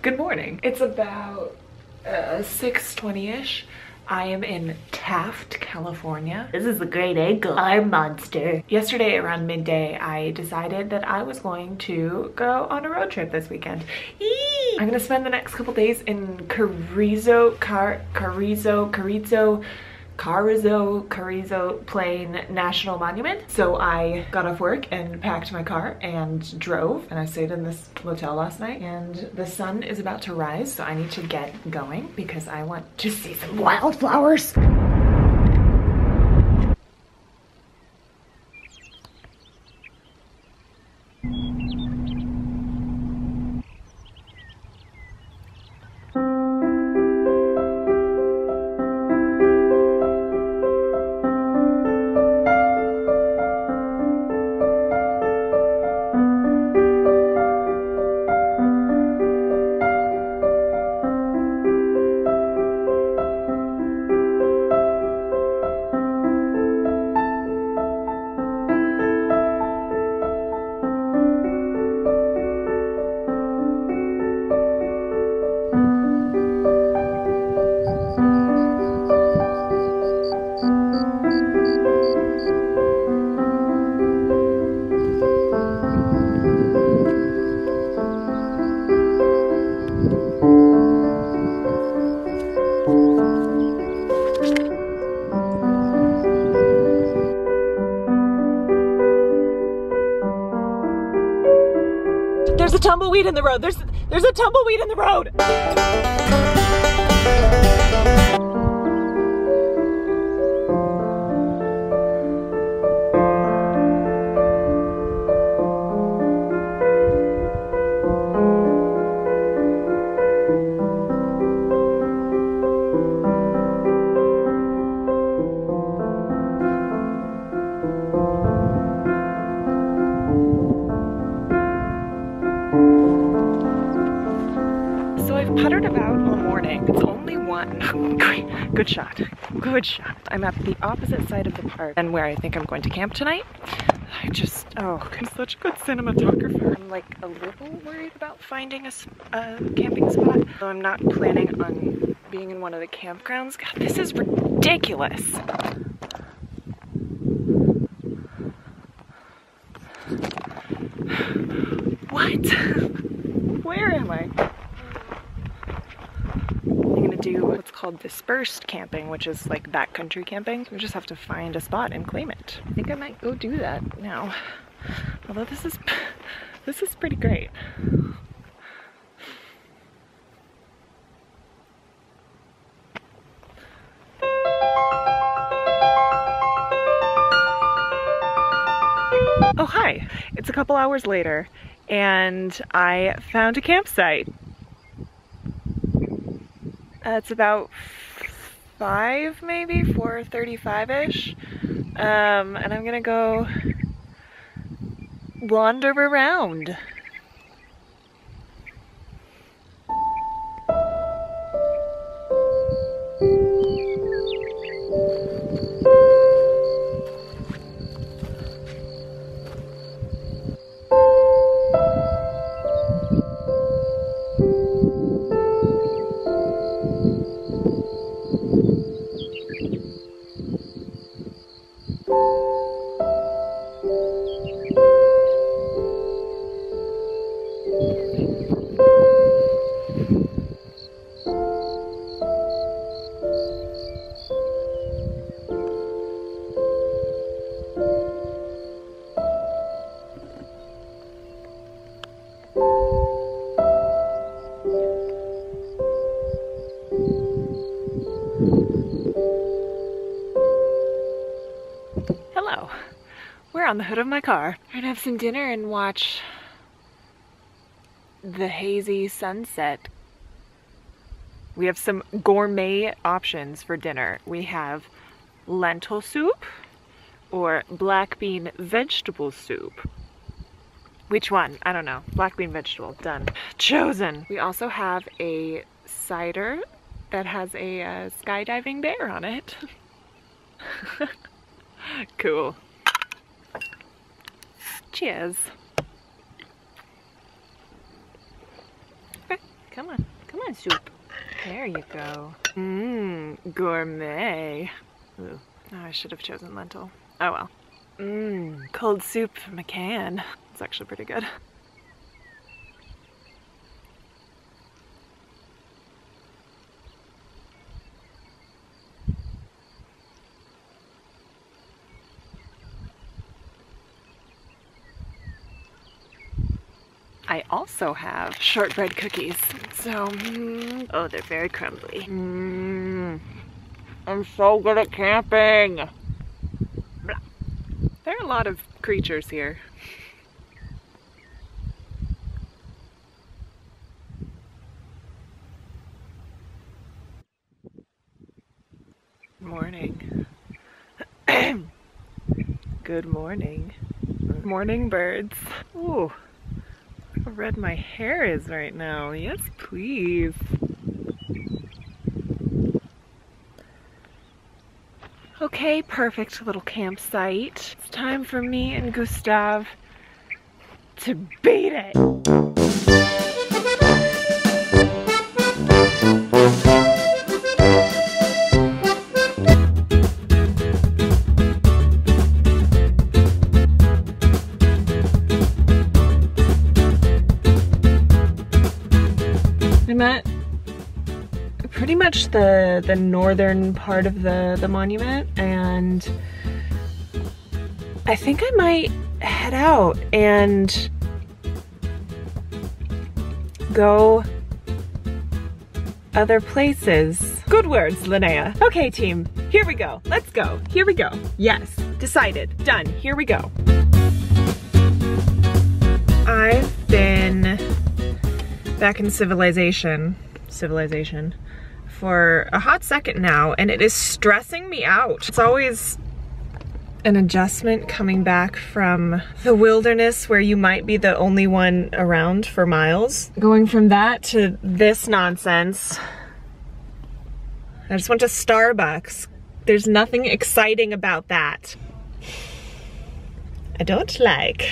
Good morning. It's about uh, 6.20ish. I am in Taft, California. This is the great angle. I'm monster. Yesterday around midday, I decided that I was going to go on a road trip this weekend. Eee! I'm gonna spend the next couple days in Carrizo, Car Carrizo, Carrizo, Carrizo, Carrizo Plain National Monument. So I got off work and packed my car and drove and I stayed in this motel last night and the sun is about to rise so I need to get going because I want to see some wildflowers. A tumbleweed in the road. There's there's a tumbleweed in the road. Good shot. Good shot. I'm at the opposite side of the park and where I think I'm going to camp tonight. I just, oh, I'm such a good cinematographer. I'm like a little worried about finding a camping spot. So I'm not planning on being in one of the campgrounds. God, this is ridiculous. What? Where am I? I'm gonna do what's called dispersed camping, which is like backcountry camping. We just have to find a spot and claim it. I think I might go do that now. Although this is this is pretty great. Oh hi! It's a couple hours later and I found a campsite. Uh, it's about five, maybe four thirty-five-ish, um, and I'm gonna go wander around. On the hood of my car. We're gonna have some dinner and watch the hazy sunset. We have some gourmet options for dinner. We have lentil soup or black bean vegetable soup. Which one? I don't know. Black bean vegetable. Done. Chosen. We also have a cider that has a uh, skydiving bear on it. cool. Cheers. Come on. Come on, soup. There you go. Mmm, gourmet. Ooh, oh, I should have chosen lentil. Oh well. Mmm, cold soup from a can. It's actually pretty good. I also have shortbread cookies. So, mm, oh, they're very crumbly. Mm, I'm so good at camping. Blah. There are a lot of creatures here. Morning. Good morning. Morning birds. Ooh red my hair is right now. Yes, please. Okay, perfect little campsite. It's time for me and Gustav to beat it. The the northern part of the the monument and I think I might head out and go other places. Good words, Linnea. Okay, team, here we go. Let's go. Here we go. Yes, decided. Done. Here we go. I've been back in civilization. Civilization for a hot second now and it is stressing me out. It's always an adjustment coming back from the wilderness where you might be the only one around for miles. Going from that to this nonsense. I just went to Starbucks. There's nothing exciting about that. I don't like.